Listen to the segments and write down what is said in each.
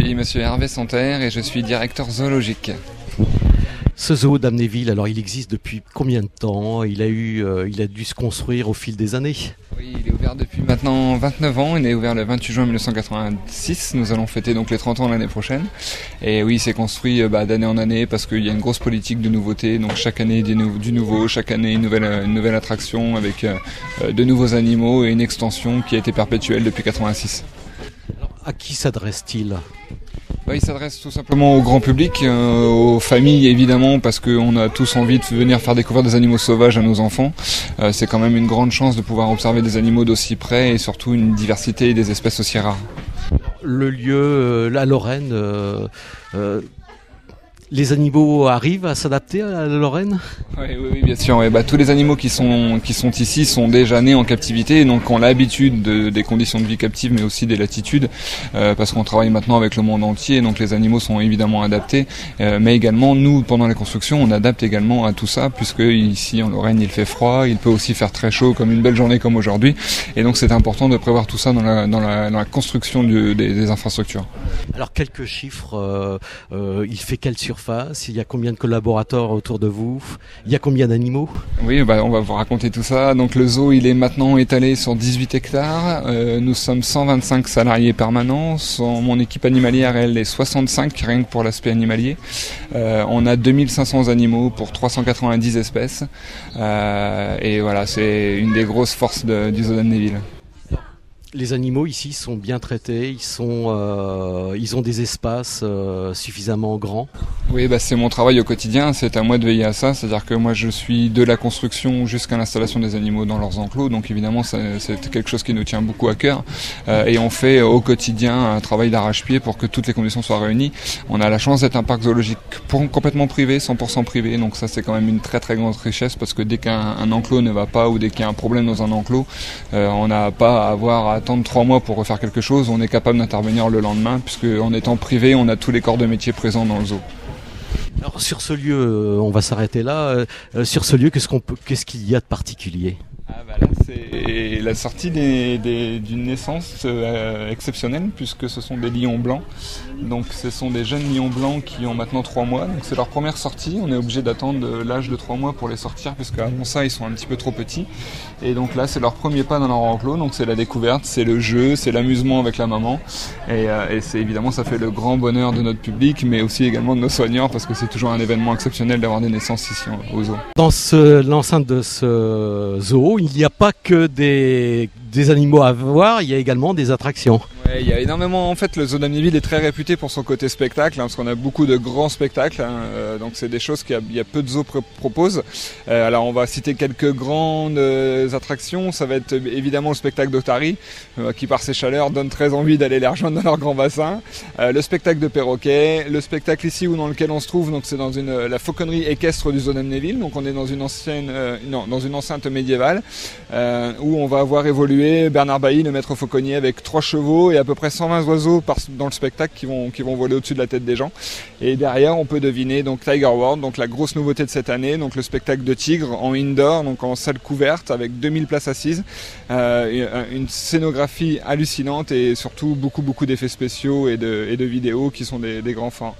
suis monsieur Hervé Santerre et je suis directeur zoologique. Ce zoo d'Amnéville, alors il existe depuis combien de temps? Il a, eu, euh, il a dû se construire au fil des années? Oui, il est ouvert depuis maintenant 29 ans. Il est ouvert le 28 juin 1986. Nous allons fêter donc les 30 ans l'année prochaine. Et oui, il s'est construit euh, bah, d'année en année parce qu'il y a une grosse politique de nouveauté. Donc chaque année du, du nouveau, chaque année une nouvelle, une nouvelle attraction avec euh, de nouveaux animaux et une extension qui a été perpétuelle depuis 86. Alors, à qui s'adresse-t-il? Bah, il s'adresse tout simplement au grand public, euh, aux familles évidemment, parce qu'on a tous envie de venir faire découvrir des animaux sauvages à nos enfants. Euh, c'est quand même une grande chance de pouvoir observer des animaux d'aussi près et surtout une diversité et des espèces aussi rares. Le lieu, euh, la Lorraine, les animaux arrivent à s'adapter à la Lorraine? Oui, oui, bien sûr. Bah, tous les animaux qui sont, qui sont ici sont déjà nés en captivité, donc ont l'habitude de, des conditions de vie captives, mais aussi des latitudes, euh, parce qu'on travaille maintenant avec le monde entier, donc les animaux sont évidemment adaptés. Euh, mais également, nous, pendant la construction, on adapte également à tout ça, puisque ici en Lorraine, il fait froid, il peut aussi faire très chaud, comme une belle journée comme aujourd'hui. Et donc, c'est important de prévoir tout ça dans la, dans la, dans la construction du, des, des, infrastructures. Alors, quelques chiffres. Euh, il fait quelle surface? Il y a combien de collaborateurs autour de vous il y a combien d'animaux? Oui, bah, on va vous raconter tout ça. Donc le zoo, il est maintenant étalé sur 18 hectares. Euh, nous sommes 125 salariés permanents. mon équipe animalière, elle est 65, rien que pour l'aspect animalier. Euh, on a 2500 animaux pour 390 espèces. Euh, et voilà, c'est une des grosses forces du zoo d'Amnéville les animaux ici sont bien traités, ils, sont, euh, ils ont des espaces euh, suffisamment grands. Oui, bah, c'est mon travail au quotidien, c'est à moi de veiller à ça, c'est-à-dire que moi je suis de la construction jusqu'à l'installation des animaux dans leurs enclos, donc évidemment c'est quelque chose qui nous tient beaucoup à cœur euh, et on fait au quotidien un travail d'arrache-pied pour que toutes les conditions soient réunies. On a la chance d'être un parc zoologique complètement privé, 100% privé, donc ça c'est quand même une très très grande richesse parce que dès qu'un enclos ne va pas ou dès qu'il y a un problème dans un enclos, on n'a pas à avoir à attendre trois mois pour refaire quelque chose, on est capable d'intervenir le lendemain, puisque en étant privé, on a tous les corps de métier présents dans le zoo. Alors sur ce lieu, euh, on va s'arrêter là. Euh, sur ce lieu, qu'est-ce qu'on peut, qu'est-ce qu'il y a de particulier? Ah bah là, c'est la sortie d'une naissance euh, exceptionnelle puisque ce sont des lions blancs. Donc ce sont des jeunes lions blancs qui ont maintenant 3 mois. Donc c'est leur première sortie. On est obligé d'attendre l'âge de 3 mois pour les sortir puisque avant ça ils sont un petit peu trop petits. Et donc là c'est leur premier pas dans leur enclos. Donc c'est la découverte, c'est le jeu, c'est l'amusement avec la maman. Et, euh, c'est évidemment ça fait le grand bonheur de notre public mais aussi également de nos soignants parce que c'est toujours un événement exceptionnel d'avoir des naissances ici au zoo. Dans l'enceinte de ce zoo, il n'y a pas que des animaux à voir, il y a également des attractions il y a énormément. En fait, le zoo d'Amnéville est très réputé pour son côté spectacle, hein, parce qu'on a beaucoup de grands spectacles. Hein, euh, donc, c'est des choses qu'il y, a peu de zoos proposent. Euh, alors, on va citer quelques grandes euh, attractions. Ça va être évidemment le spectacle d'Otari, qui par ses chaleurs donne très envie d'aller les rejoindre dans leur grand bassin. le spectacle de perroquet, le spectacle ici où dans lequel on se trouve, donc c'est dans une la fauconnerie équestre du zoo d'Amnéville. Donc, on est dans une ancienne, non, dans une enceinte médiévale où on va avoir évolué Bernard Bailly, le maître fauconnier, avec trois chevaux et à peu près 120 oiseaux dans le spectacle qui vont, voler au-dessus de la tête des gens. Et derrière, on peut deviner donc Tiger World, donc la grosse nouveauté de cette année, donc le spectacle de tigre en indoor, donc en salle couverte avec 2000 places assises, euh, une scénographie hallucinante et surtout beaucoup beaucoup d'effets spéciaux et de, et de vidéos qui sont des, des grands fins.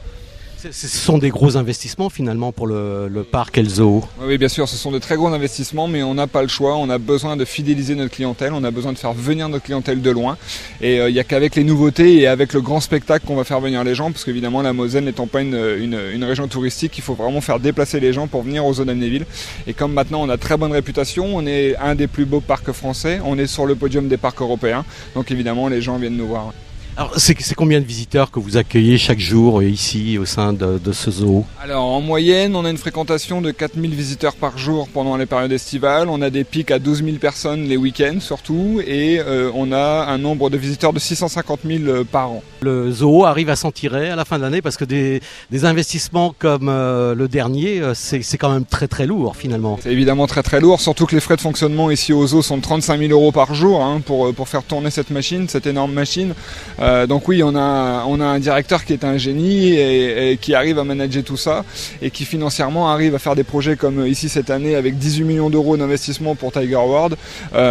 Ce sont des gros investissements finalement pour le, parc et zoo. Oui, bien sûr, ce sont de très gros investissements, mais on n'a pas le choix. On a besoin de fidéliser notre clientèle, on a besoin de faire venir notre clientèle de loin. Et euh, il n'y a qu'avec les nouveautés et avec le grand spectacle qu'on va faire venir les gens, parce qu'évidemment la Moselle n'étant pas une, une, région touristique, il faut vraiment faire déplacer les gens pour venir au zoo d'Amnéville. Et comme maintenant on a très bonne réputation, on est un des plus beaux parcs français, on est sur le podium des parcs européens, donc évidemment les gens viennent nous voir. Alors, c'est combien de visiteurs que vous accueillez chaque jour ici au sein de, ce zoo Alors, en moyenne, on a une fréquentation de 4000 visiteurs par jour pendant les périodes estivales. On a des pics à 12 000 personnes les week-ends surtout. Et euh, on a un nombre de visiteurs de 650 000 euh, par an. Le zoo arrive à s'en tirer à la fin de l'année parce que des, investissements comme euh, le dernier, c'est quand même très très lourd finalement. C'est évidemment très très lourd, surtout que les frais de fonctionnement ici au zoo sont de 35 000 euros par jour hein, pour, pour faire tourner cette machine, cette énorme machine. Donc oui, on a, on a un directeur qui est un génie et, qui arrive à manager tout ça et qui financièrement arrive à faire des projets comme ici cette année avec 18 millions d'euros d'investissement pour Tiger World,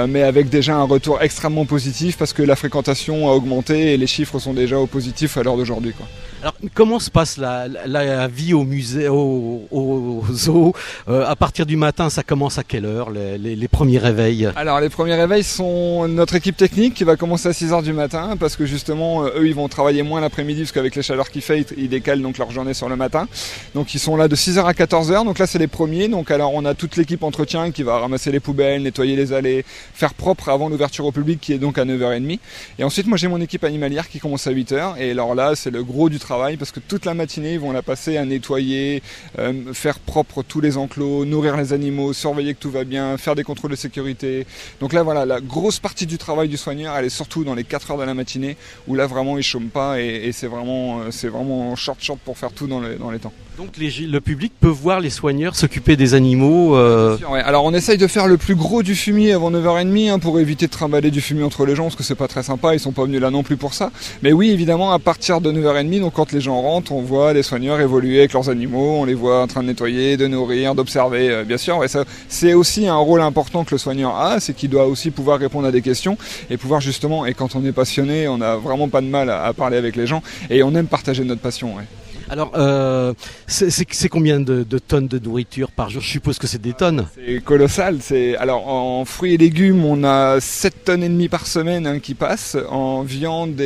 mais avec déjà un retour extrêmement positif parce que la fréquentation a augmenté et les chiffres sont déjà au positif à l'heure d'aujourd'hui. Alors, comment se passe la, vie au musée, au, zoo euh, À partir du matin, ça commence à quelle heure les, premiers réveils? Alors, les premiers réveils sont notre équipe technique qui va commencer à 6h du matin parce que justement, euh, eux, ils vont travailler moins l'après-midi parce qu'avec les chaleurs qu'il fait, ils décalent donc leur journée sur le matin. Donc, ils sont là de 6h à 14h. Donc là, c'est les premiers. Donc, alors, on a toute l'équipe entretien qui va ramasser les poubelles, nettoyer les allées, faire propre avant l'ouverture au public qui est donc à 9h30. Et ensuite, moi, j'ai mon équipe animalière qui commence à 8h. Et alors là, c'est le gros du travail parce que toute la matinée ils vont la passer à nettoyer, euh, faire propre tous les enclos, nourrir les animaux, surveiller que tout va bien, faire des contrôles de sécurité. Donc là voilà, la grosse partie du travail du soigneur elle est surtout dans les 4 heures de la matinée où là vraiment il chôme pas et, c'est vraiment, euh, c'est vraiment short short pour faire tout dans, dans les temps. Donc le public peut voir les soigneurs s'occuper des animaux. Euh, Alors on essaye de faire le plus gros du fumier avant 9h30 hein, pour éviter de trimballer du fumier entre les gens parce que c'est pas très sympa, ils sont pas venus là non plus pour ça. Mais oui évidemment à partir de 9h30, donc quand les gens rentrent, on voit les soigneurs évoluer avec leurs animaux, on les voit en train de nettoyer, de nourrir, d'observer, euh, bien sûr. c'est aussi un rôle important que le soigneur a, c'est qu'il doit aussi pouvoir répondre à des questions et pouvoir justement, et quand on est passionné, on n'a vraiment pas de mal à, parler avec les gens et on aime partager notre passion. Alors, euh, c'est combien de, tonnes de nourriture par jour? Je suppose que c'est des tonnes. C'est colossal. alors en fruits et légumes, on a 7 tonnes et demie par semaine hein, qui passent. En viande,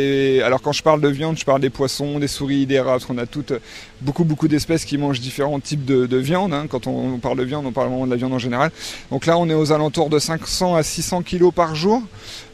alors quand je parle de viande, je parle des poissons, des souris, des rats, parce qu'on a toutes beaucoup beaucoup d'espèces qui mangent différents types de, viande. Hein. Quand on, parle de viande, on parle vraiment de la viande en général. Donc là, on est aux alentours de 500 à 600 kilos par jour.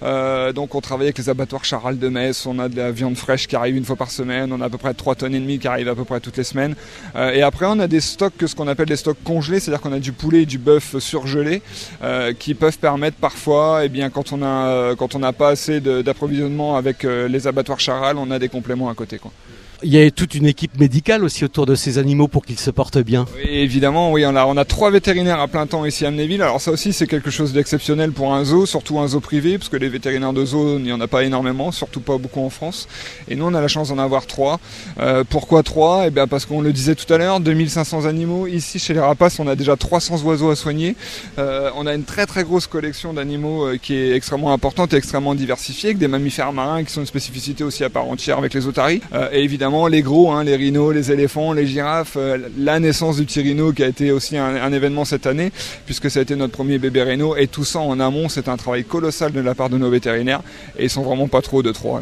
Euh, donc on travaille avec les abattoirs Charal de Metz. On a de la viande fraîche qui arrive une fois par semaine. On a à peu près 3 tonnes et demie qui arrivent peu près toutes les semaines. Euh, et après, on a des stocks, ce qu'on appelle des stocks congelés, c'est-à-dire qu'on a du poulet et du bœuf surgelé, euh, qui peuvent permettre parfois, eh bien, quand on on n'a pas assez d'approvisionnement avec euh, les abattoirs charal, on a des compléments à côté. Quoi. Il y a toute une équipe médicale aussi autour de ces animaux pour qu'ils se portent bien. Oui, évidemment, oui, on a, trois vétérinaires à plein temps ici à Amnéville. Alors ça aussi, c'est quelque chose d'exceptionnel pour un zoo, surtout un zoo privé, parce que les vétérinaires de zoo, il n'y en a pas énormément, surtout pas beaucoup en France. Et nous, on a la chance d'en avoir trois. Euh, pourquoi trois? Eh bien, parce qu'on le disait tout à l'heure, 2500 animaux. Ici, chez les rapaces, on a déjà 300 oiseaux à soigner. Euh, on a une très très grosse collection d'animaux euh, qui est extrêmement importante et extrêmement diversifiée, avec des mammifères marins qui sont une spécificité aussi à part entière avec les otaries. et évidemment, les gros, hein, les rhinos, les éléphants, les girafes, euh, la naissance du petit rhino qui a été aussi un, événement cette année, puisque ça a été notre premier bébé rhino, et tout ça en amont, c'est un travail colossal de la part de nos vétérinaires, et ils sont vraiment pas trop de trois.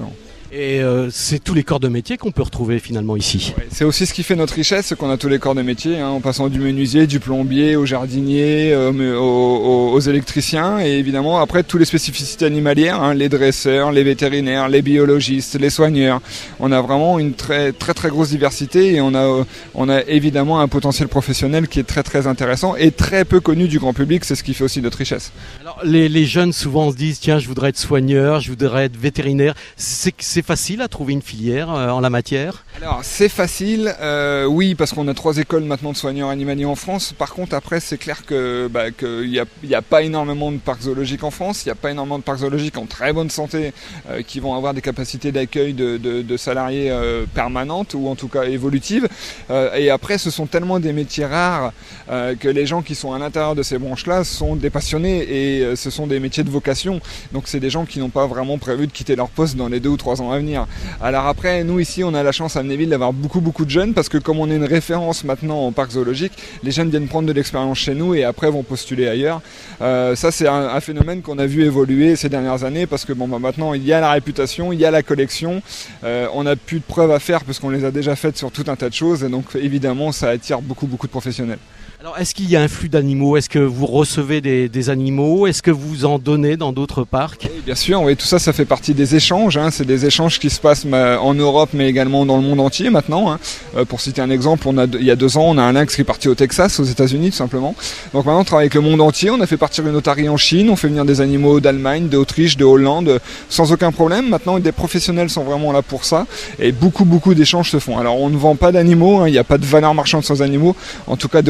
Et euh, c'est tous les corps de métier qu'on peut retrouver finalement ici. c'est aussi ce qui fait notre richesse, c'est qu'on a tous les corps de métier, hein, en passant du menuisier, du plombier, au jardinier, euh, aux, électriciens, et évidemment après toutes les spécificités animalières, hein, les dresseurs, les vétérinaires, les biologistes, les soigneurs. On a vraiment une très très très grosse diversité et on a on a évidemment un potentiel professionnel qui est très très intéressant et très peu connu du grand public. C'est ce qui fait aussi notre richesse. Alors les, les jeunes souvent se disent tiens je voudrais être soigneur, je voudrais être vétérinaire. C'est facile à trouver une filière euh, en la matière? Alors c'est facile, euh, oui, parce qu'on a trois écoles maintenant de soigneurs animaliers en France. Par contre, après, c'est clair que bah, qu'il n'y a, pas énormément de parcs zoologiques en France. Il n'y a pas énormément de parcs zoologiques en très bonne santé euh, qui vont avoir des capacités d'accueil de, de, salariés permanentes ou en tout cas évolutives. et après, ce sont tellement des métiers rares que les gens qui sont à l'intérieur de ces branches-là sont des passionnés et ce sont des métiers de vocation. Donc c'est des gens qui n'ont pas vraiment prévu de quitter leur poste dans les deux ou trois ans à venir. Alors après, nous ici, on a la chance à Amnéville d'avoir beaucoup beaucoup de jeunes parce que comme on est une référence maintenant en parc zoologique, les jeunes viennent prendre de l'expérience chez nous et après vont postuler ailleurs. Euh, ça, c'est un, phénomène qu'on a vu évoluer ces dernières années parce que bon, bah, maintenant, il y a la réputation, il y a la collection. Euh, on n'a plus de preuves à faire parce qu'on les a déjà faites sur tout un tas de choses et donc évidemment, ça attire beaucoup beaucoup de professionnels. Alors, est-ce qu'il y a un flux d'animaux? Est-ce que vous recevez des, animaux? Est-ce que vous en donnez dans d'autres parcs? Bien sûr, tout ça, ça fait partie des échanges. Hein. C'est des échanges qui se passent en Europe, mais également dans le monde entier maintenant. Hein. Euh, pour citer un exemple, on a, il y a deux ans, on a un lynx qui est parti au Texas, aux États-Unis, tout simplement. Donc maintenant, on travaille avec le monde entier. On a fait partir une otarie en Chine, on fait venir des animaux d'Allemagne, d'Autriche, de Hollande, sans aucun problème. Maintenant, des professionnels sont vraiment là pour ça, et beaucoup, beaucoup d'échanges se font. Alors, on ne vend pas d'animaux, hein. il n'y a pas de valeur marchande sans animaux. En tout cas,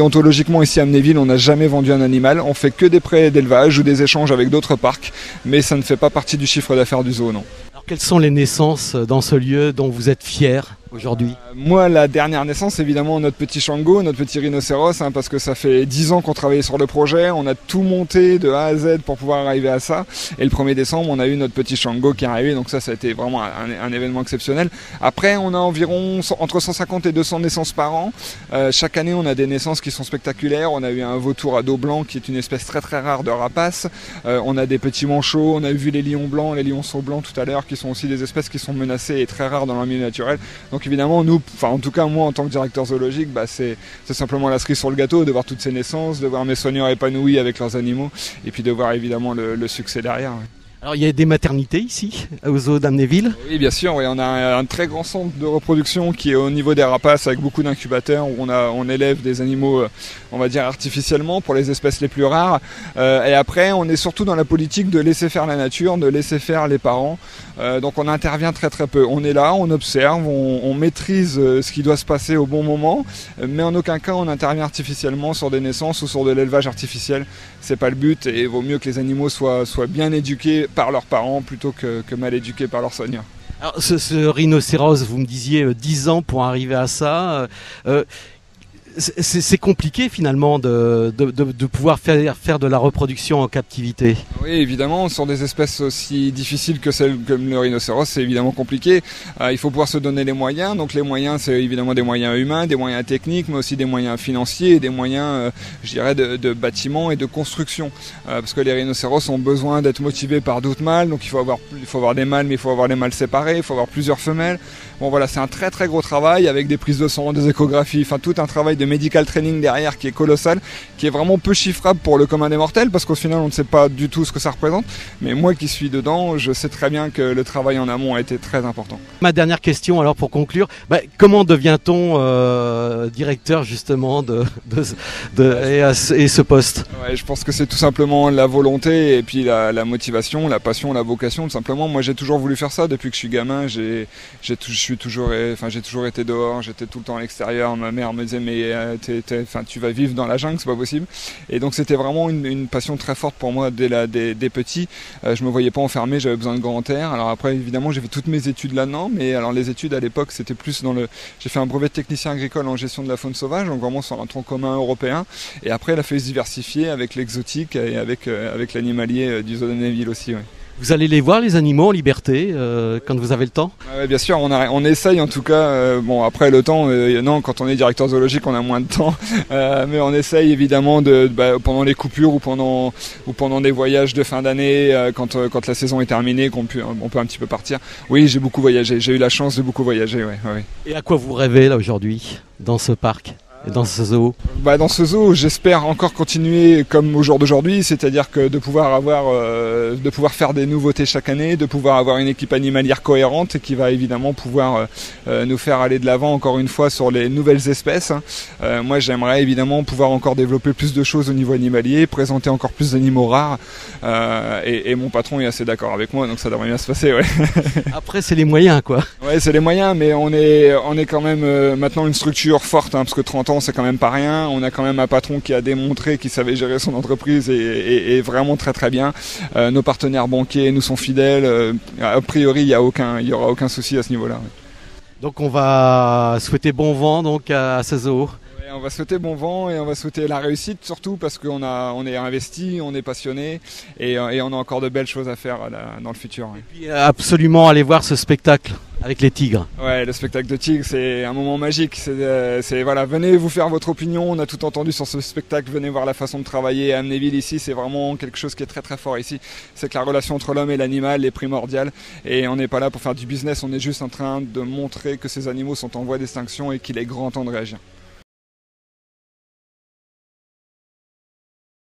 ici à Amnéville, on n'a jamais vendu un animal. On fait que des prêts d'élevage ou des échanges avec d'autres parcs, mais ça ne fait pas partie du chiffre d'affaires du zoo, non. quelles sont les naissances dans ce lieu dont vous êtes fier? Aujourd'hui euh, Moi, la dernière naissance, évidemment, notre petit Shango, notre petit rhinocéros, hein, parce que ça fait 10 ans qu'on travaillait sur le projet, on a tout monté de A à Z pour pouvoir arriver à ça. Et le 1er décembre, on a eu notre petit Shango qui est arrivé, donc ça, ça a été vraiment un, événement exceptionnel. Après, on a environ entre 150 et 200 naissances par an. Euh, chaque année, on a des naissances qui sont spectaculaires. On a eu un vautour à dos blanc, qui est une espèce très très rare de rapace. Euh, on a des petits manchots, on a vu les lions blancs, les lions sauts blancs tout à l'heure, qui sont aussi des espèces qui sont menacées et très rares dans le milieu naturel. Donc évidemment, nous, en tout cas moi en tant que directeur zoologique, bah, c'est simplement la cerise sur le gâteau de voir toutes ces naissances, de voir mes soigneurs épanouis avec leurs animaux, et puis de voir évidemment le, succès derrière. Alors il y a des maternités ici, au zoo d'Amnéville Oui bien sûr, oui. on a un, très grand centre de reproduction qui est au niveau des rapaces avec beaucoup d'incubateurs où on, a, on élève des animaux, euh, on va dire artificiellement pour les espèces les plus rares. Euh, et après on est surtout dans la politique de laisser faire la nature, de laisser faire les parents. Euh, donc on intervient très très peu. On est là, on observe, on, maîtrise ce qui doit se passer au bon moment, mais en aucun cas on intervient artificiellement sur des naissances ou sur de l'élevage artificiel. C'est pas le but et il vaut mieux que les animaux soient, soient bien éduqués par leurs parents plutôt que, mal éduqués par leurs soignants. Ce, rhinocéros, vous me disiez 10 euh, ans pour arriver à ça. Euh, euh, c'est compliqué finalement de, de, pouvoir faire, faire de la reproduction en captivité. Oui, évidemment, sur des espèces aussi difficiles que celles comme le rhinocéros, c'est évidemment compliqué. Euh, il faut pouvoir se donner les moyens. Donc les moyens, c'est évidemment des moyens humains, des moyens techniques, mais aussi des moyens financiers des moyens, euh, je dirais, de, de, bâtiments et de construction. Euh, parce que les rhinocéros ont besoin d'être motivés par d'autres mâles. Donc il faut avoir, il faut avoir des mâles, mais il faut avoir les mâles séparés. Il faut avoir plusieurs femelles. Bon voilà, c'est un très très gros travail avec des prises de sang, des échographies, enfin tout un travail de medical training derrière qui est colossal, qui est vraiment peu chiffrable pour le commun des mortels parce qu'au final on ne sait pas du tout ce que ça représente. Mais moi qui suis dedans, je sais très bien que le travail en amont a été très important. Ma dernière question alors pour conclure, bah, comment devient-on euh, directeur justement de, de, et, ce poste? Ouais, Je pense que c'est tout simplement la volonté et puis la, la, motivation, la passion, la vocation. Tout simplement, moi j'ai toujours voulu faire ça depuis que je suis gamin. J'ai, j'ai suis toujours, enfin j'ai toujours été dehors, j'étais tout le temps à l'extérieur. Ma mère me disait mais euh, tu vas vivre dans la jungle, c'est pas possible. Et donc c'était vraiment une, passion très forte pour moi dès, la, petits. Euh, je me voyais pas enfermé, j'avais besoin de grand air. Alors après évidemment j'ai fait toutes mes études là-dedans, mais alors les études à l'époque c'était plus dans le, j'ai fait un brevet de technicien agricole en gestion de la faune sauvage, donc vraiment sur un tronc commun européen. Et après la fait se diversifier avec l'exotique et avec euh, avec l'animalier du zoo de Neville aussi. Vous allez les voir les animaux en liberté euh, quand vous avez le temps Oui Bien sûr, on, on essaye en tout cas. Euh, bon après le temps, euh, non, quand on est directeur zoologique, on a moins de temps, mais on essaye évidemment de bah, pendant les coupures ou pendant ou pendant des voyages de fin d'année, quand quand la saison est terminée, qu'on peut on peut un petit peu partir. Oui, j'ai beaucoup voyagé. J'ai eu la chance de beaucoup voyager. Ouais, ouais. Et à quoi vous rêvez là aujourd'hui dans ce parc? Dans ce zoo bah, Dans ce zoo, j'espère encore continuer comme au jour d'aujourd'hui, c'est-à-dire que de pouvoir avoir, euh, de pouvoir faire des nouveautés chaque année, de pouvoir avoir une équipe animalière cohérente qui va évidemment pouvoir euh, euh, nous faire aller de l'avant encore une fois sur les nouvelles espèces. Hein. moi, j'aimerais évidemment pouvoir encore développer plus de choses au niveau animalier, présenter encore plus d'animaux rares. Et, et, mon patron est assez d'accord avec moi, donc ça devrait bien se passer. Ouais. Après, c'est les moyens, quoi. Ouais, c'est les moyens, mais on est, on est quand même maintenant une structure forte, hein, parce que 30 ans c'est quand même pas rien. On a quand même un patron qui a démontré qu'il savait gérer son entreprise et, vraiment très très bien. Euh, nos partenaires banquiers nous sont fidèles. Euh, a priori, il y a aucun, il y aura aucun souci à ce niveau-là. Donc on va souhaiter bon vent donc à, à on va souhaiter bon vent et on va souhaiter la réussite surtout parce qu'on a, on est investi, on est passionné et, on a encore de belles choses à faire dans le futur. Et puis absolument aller voir ce spectacle avec les tigres. Ouais, le spectacle de tigres, c'est un moment magique. C'est, euh, voilà, venez vous faire votre opinion. On a tout entendu sur ce spectacle. Venez voir la façon de travailler à ici. C'est vraiment quelque chose qui est très très fort ici. C'est que la relation entre l'homme et l'animal est primordiale. Et on n'est pas là pour faire du business. On est juste en train de montrer que ces animaux sont en voie d'extinction et qu'il est grand temps de réagir.